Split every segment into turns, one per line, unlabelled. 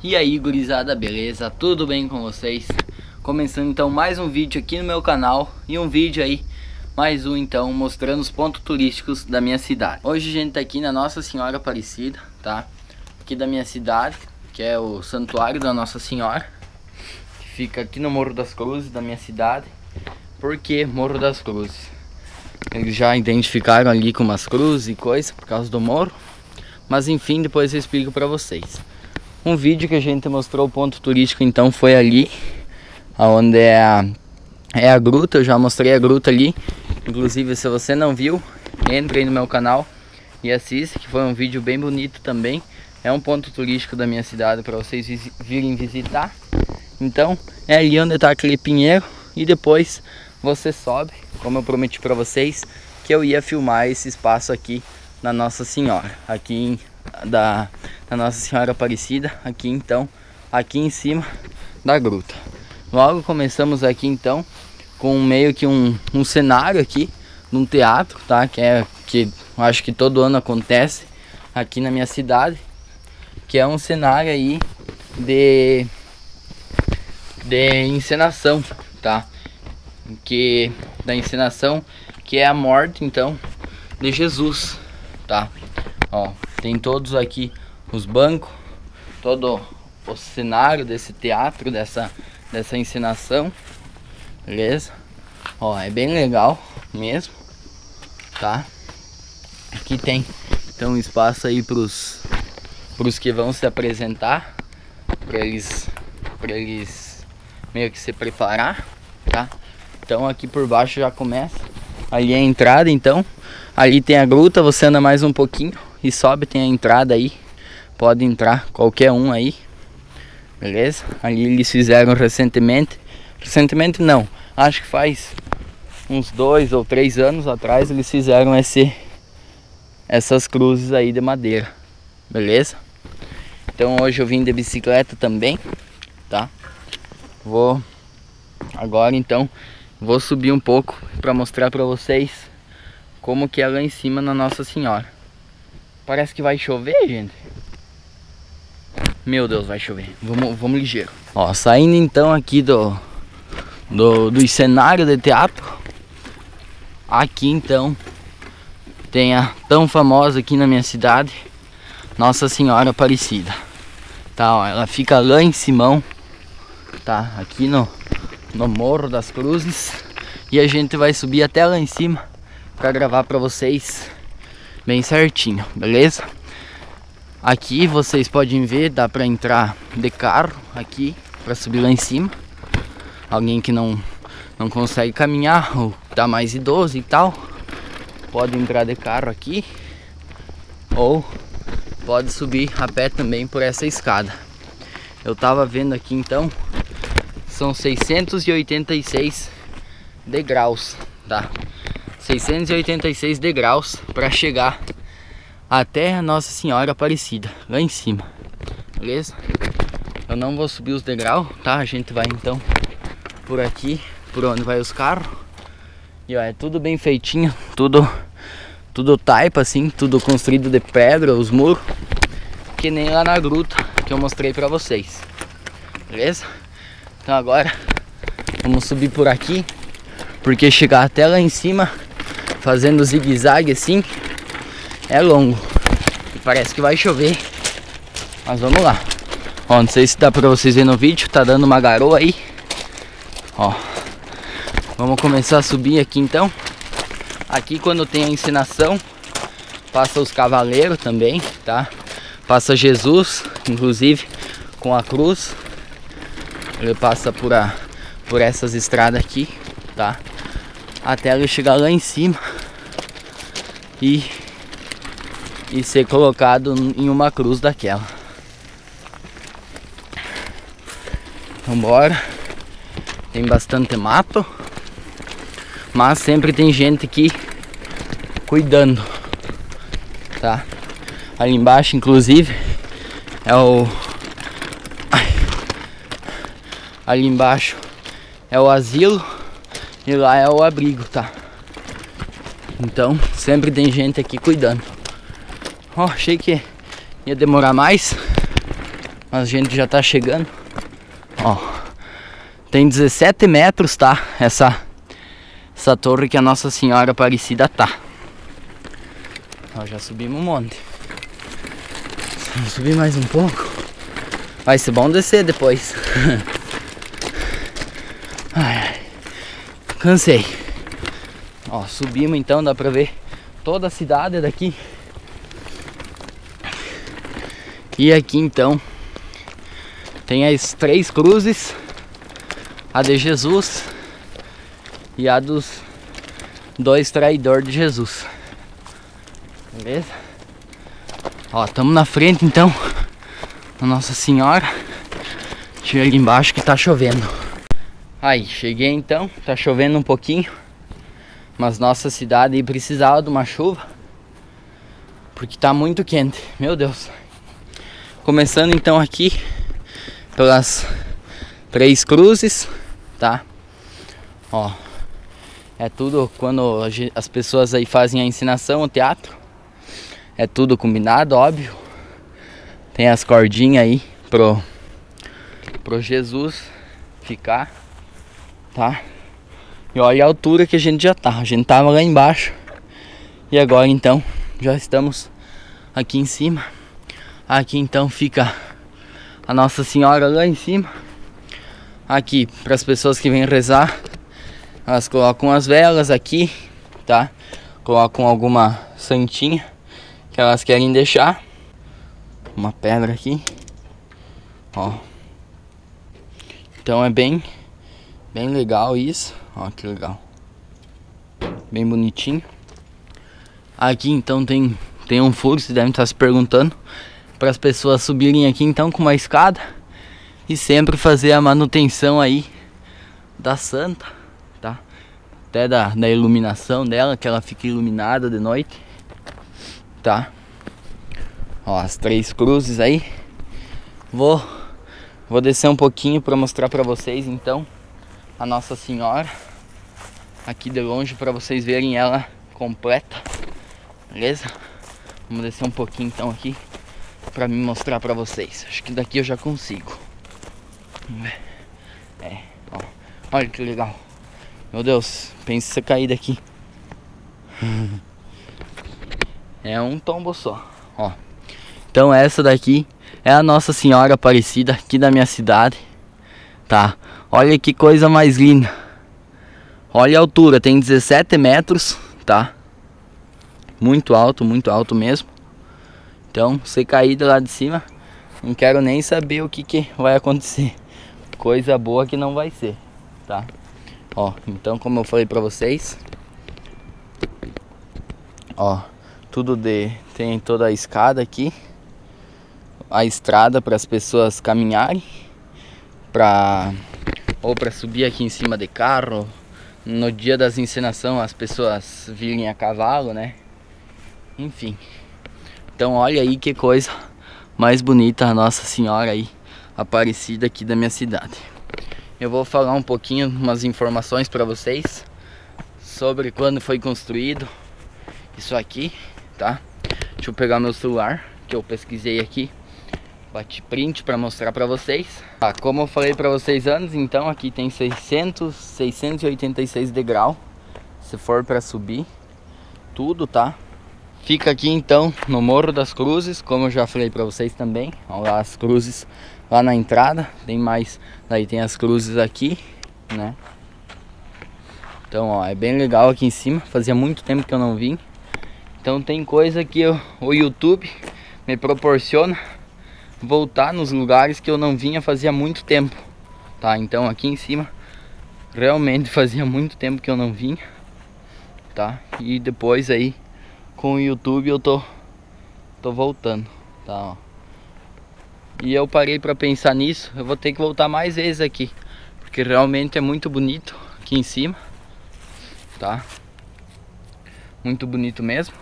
E aí gurizada, beleza? Tudo bem com vocês? Começando então mais um vídeo aqui no meu canal E um vídeo aí, mais um então, mostrando os pontos turísticos da minha cidade Hoje a gente tá aqui na Nossa Senhora Aparecida, tá? Aqui da minha cidade, que é o Santuário da Nossa Senhora Que fica aqui no Morro das Cruzes, da minha cidade Por que Morro das Cruzes? Eles já identificaram ali com umas cruzes e coisa, por causa do morro Mas enfim, depois eu explico pra vocês um vídeo que a gente mostrou o ponto turístico então foi ali Onde é a, é a gruta, eu já mostrei a gruta ali. Inclusive se você não viu, entre aí no meu canal e assista Que foi um vídeo bem bonito também. É um ponto turístico da minha cidade para vocês virem visitar. Então é ali onde está aquele pinheiro E depois você sobe, como eu prometi para vocês Que eu ia filmar esse espaço aqui na Nossa Senhora Aqui em da, da Nossa Senhora Aparecida, aqui então, aqui em cima da gruta. Logo começamos aqui então com meio que um, um cenário aqui num teatro, tá? Que é que acho que todo ano acontece aqui na minha cidade, que é um cenário aí de de encenação, tá? Que da encenação que é a morte então de Jesus, tá? Ó, tem todos aqui os bancos, todo o cenário desse teatro, dessa, dessa encenação. Beleza? Ó, é bem legal mesmo, tá? Aqui tem então espaço aí pros, pros que vão se apresentar, para eles, pra eles meio que se preparar, tá? Então aqui por baixo já começa, ali é a entrada então, ali tem a gruta, você anda mais um pouquinho, e sobe, tem a entrada aí. Pode entrar qualquer um aí. Beleza? Ali eles fizeram recentemente. Recentemente não. Acho que faz uns dois ou três anos atrás eles fizeram esse, essas cruzes aí de madeira. Beleza? Então hoje eu vim de bicicleta também, tá? Vou agora então vou subir um pouco para mostrar para vocês como que é lá em cima na Nossa Senhora. Parece que vai chover, gente. Meu Deus, vai chover. Vamos, vamos ligeiro. Ó, saindo então aqui do, do, do cenário de teatro. Aqui então tem a tão famosa aqui na minha cidade, Nossa Senhora Aparecida. Tá, ó, ela fica lá em Simão, tá? Aqui no, no Morro das Cruzes. E a gente vai subir até lá em cima para gravar para vocês bem certinho, beleza? Aqui vocês podem ver, dá para entrar de carro aqui para subir lá em cima. Alguém que não não consegue caminhar ou tá mais idoso e tal, pode entrar de carro aqui ou pode subir a pé também por essa escada. Eu tava vendo aqui então, são 686 degraus, tá? 686 degraus para chegar até a Nossa Senhora Aparecida, lá em cima. Beleza? Eu não vou subir os degraus, tá? A gente vai então por aqui, por onde vai os carros. E ó, é tudo bem feitinho, tudo tudo taipa assim, tudo construído de pedra, os muros, que nem lá na gruta que eu mostrei para vocês. Beleza? Então agora vamos subir por aqui, porque chegar até lá em cima fazendo zigue-zague assim, é longo. E parece que vai chover. Mas vamos lá. Ó, não sei se dá pra vocês verem no vídeo, tá dando uma garoa aí. Ó. Vamos começar a subir aqui então. Aqui quando tem a ensinação, passa os cavaleiros também, tá? Passa Jesus, inclusive, com a cruz. Ele passa por, a, por essas estradas aqui, tá? Até ele chegar lá em cima e, e ser colocado em uma cruz daquela. Vambora. Tem bastante mato. Mas sempre tem gente aqui cuidando. Tá? Ali embaixo, inclusive, é o. Ali embaixo é o asilo e lá é o abrigo, tá? Então, sempre tem gente aqui cuidando. Ó, oh, achei que ia demorar mais. Mas a gente já tá chegando. Ó. Tem 17 metros, tá? Essa, essa torre que a Nossa Senhora Aparecida tá. Ó, já subimos um monte. Vamos subir mais um pouco. Vai ser bom descer depois. ai. Cansei. Ó, subimos então, dá pra ver toda a cidade daqui. E aqui então tem as três cruzes, a de Jesus e a dos dois traidores de Jesus. Beleza? Ó, estamos na frente então a Nossa Senhora. Deixa eu ali embaixo que tá chovendo. Aí, cheguei então, tá chovendo um pouquinho. Mas nossa cidade precisava de uma chuva. Porque tá muito quente, meu Deus. Começando então aqui pelas três cruzes, tá? Ó, é tudo quando as pessoas aí fazem a ensinação, o teatro. É tudo combinado, óbvio. Tem as cordinhas aí pro, pro Jesus ficar, tá? E olha a altura que a gente já tá. A gente tava lá embaixo. E agora então já estamos aqui em cima. Aqui então fica a Nossa Senhora lá em cima. Aqui para as pessoas que vêm rezar, elas colocam as velas aqui, tá? Colocam alguma santinha que elas querem deixar. Uma pedra aqui. Ó. Então é bem bem legal isso. Ó que legal. Bem bonitinho. Aqui então tem tem um furo, vocês devem estar se perguntando para as pessoas subirem aqui então com uma escada e sempre fazer a manutenção aí da santa, tá? Até da, da iluminação dela, que ela fique iluminada de noite, tá? Ó, as três cruzes aí. Vou vou descer um pouquinho para mostrar para vocês então a Nossa Senhora aqui de longe para vocês verem ela completa. Beleza? Vamos descer um pouquinho então aqui para me mostrar para vocês. Acho que daqui eu já consigo. É, ó. Olha que legal. Meu Deus, pense se cair daqui. É um tombo só, ó. Então essa daqui é a Nossa Senhora Aparecida aqui da minha cidade. Tá? Olha que coisa mais linda. Olha a altura, tem 17 metros, tá? Muito alto, muito alto mesmo. Então, se cair do lado de cima, não quero nem saber o que, que vai acontecer. Coisa boa que não vai ser, tá? Ó, então como eu falei pra vocês, ó, tudo de tem toda a escada aqui, a estrada para as pessoas caminharem, para ou para subir aqui em cima de carro. No dia das encenação as pessoas virem a cavalo, né? Enfim. Então olha aí que coisa mais bonita a Nossa Senhora aí Aparecida aqui da minha cidade. Eu vou falar um pouquinho, umas informações para vocês sobre quando foi construído isso aqui, tá? Deixa eu pegar meu celular que eu pesquisei aqui, bati print para mostrar para vocês. Ah, como eu falei para vocês antes, então aqui tem 600, 686 degrau, se for para subir tudo, tá? Fica aqui então no Morro das Cruzes, como eu já falei para vocês também. Olha lá as cruzes lá na entrada. Tem mais, daí tem as cruzes aqui, né? Então, ó, é bem legal aqui em cima. Fazia muito tempo que eu não vim. Então tem coisa que eu, o YouTube me proporciona voltar nos lugares que eu não vinha fazia muito tempo. Tá? Então aqui em cima realmente fazia muito tempo que eu não vinha. Tá? E depois aí com o YouTube eu tô tô voltando, tá, ó. E eu parei para pensar nisso, eu vou ter que voltar mais vezes aqui, porque realmente é muito bonito aqui em cima, tá? Muito bonito mesmo.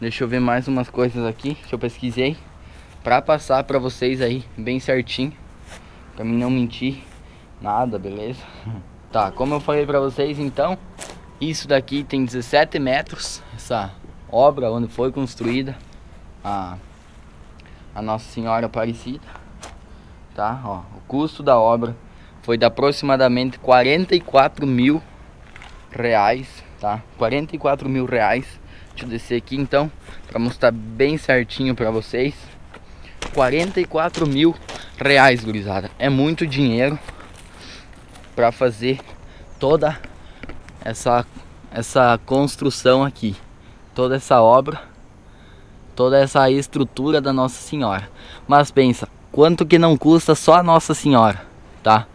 Deixa eu ver mais umas coisas aqui que eu pesquisei para passar para vocês aí bem certinho, para mim não mentir nada, beleza? Tá, como eu falei para vocês então, isso daqui tem 17 metros, essa obra onde foi construída a, a Nossa Senhora Aparecida. tá? Ó, o custo da obra foi de aproximadamente 44 mil reais, tá? 44 mil reais. Deixa eu descer aqui então, para mostrar bem certinho para vocês. 44 mil reais, gurizada. É muito dinheiro para fazer toda essa essa construção aqui, toda essa obra, toda essa estrutura da Nossa Senhora. Mas pensa, quanto que não custa só a Nossa Senhora, tá?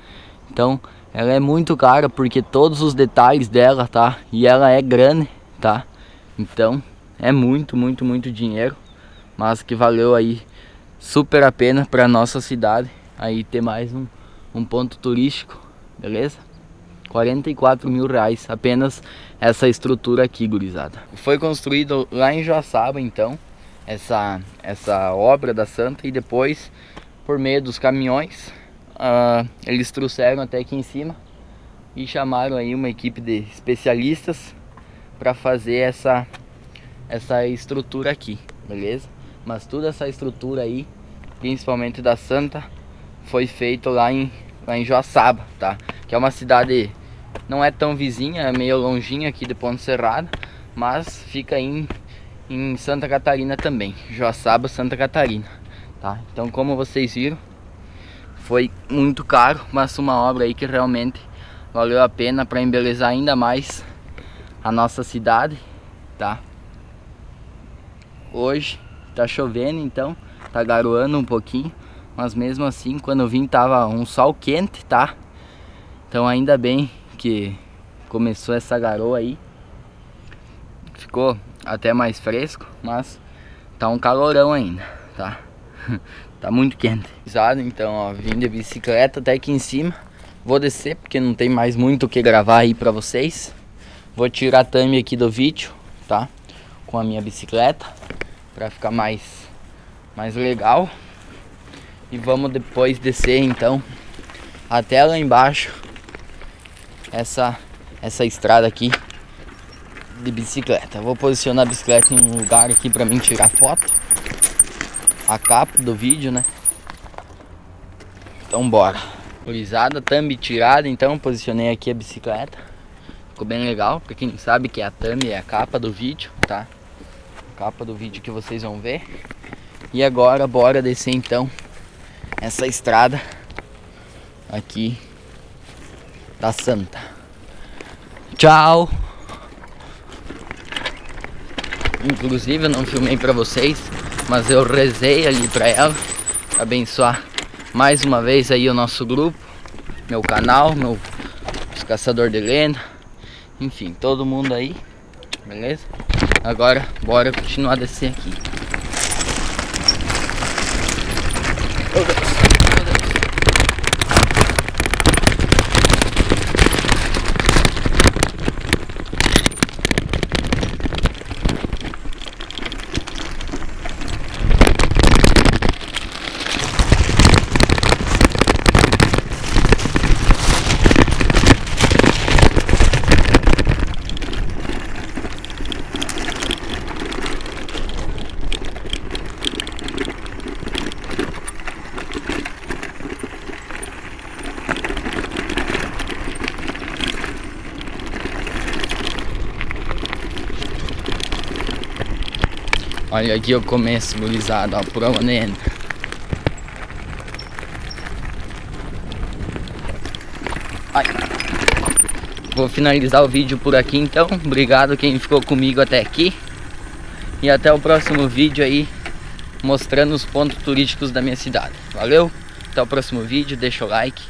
Então, ela é muito cara porque todos os detalhes dela, tá? E ela é grande, tá? Então, é muito, muito, muito dinheiro, mas que valeu aí super a pena para nossa cidade aí ter mais um, um ponto turístico, beleza? 44 mil reais apenas essa estrutura aqui, gurizada. Foi construído lá em Joaçaba, então, essa, essa obra da Santa e depois, por meio dos caminhões, uh, eles trouxeram até aqui em cima e chamaram aí uma equipe de especialistas para fazer essa, essa estrutura aqui, beleza? Mas toda essa estrutura aí, principalmente da Santa, foi feito lá em, lá em Joaçaba, tá? Que é uma cidade não é tão vizinha, é meio longinha aqui de Ponte Serrada, mas fica em, em Santa Catarina também, Joaçaba, Santa Catarina, tá? Então como vocês viram, foi muito caro, mas uma obra aí que realmente valeu a pena para embelezar ainda mais a nossa cidade, tá? Hoje tá chovendo, então tá garoando um pouquinho, mas mesmo assim, quando eu vim tava um sol quente, tá? Então ainda bem que começou essa garoa aí. Ficou até mais fresco, mas tá um calorão ainda, tá? tá muito quente. Então, ó, vim de bicicleta até aqui em cima. Vou descer porque não tem mais muito o que gravar aí pra vocês. Vou tirar a thumb aqui do vídeo, tá? Com a minha bicicleta pra ficar mais mais legal. E vamos depois descer então até lá embaixo essa, essa estrada aqui de bicicleta. Vou posicionar a bicicleta em um lugar aqui para mim tirar foto. A capa do vídeo, né? Então bora. Urizada, thumb tirada, então posicionei aqui a bicicleta. Ficou bem legal, para quem sabe que é a thumb é a capa do vídeo, tá? A capa do vídeo que vocês vão ver. E agora bora descer então essa estrada aqui da Santa. Tchau! Inclusive eu não filmei pra vocês, mas eu rezei ali pra ela, abençoar mais uma vez aí o nosso grupo, meu canal, meu caçador de lenda, enfim, todo mundo aí, beleza? Agora bora continuar descer aqui. Olha aqui o começo, gurizada, ó, por onde Ai. Vou finalizar o vídeo por aqui então. Obrigado quem ficou comigo até aqui. E até o próximo vídeo aí, mostrando os pontos turísticos da minha cidade. Valeu? Até o próximo vídeo, deixa o like.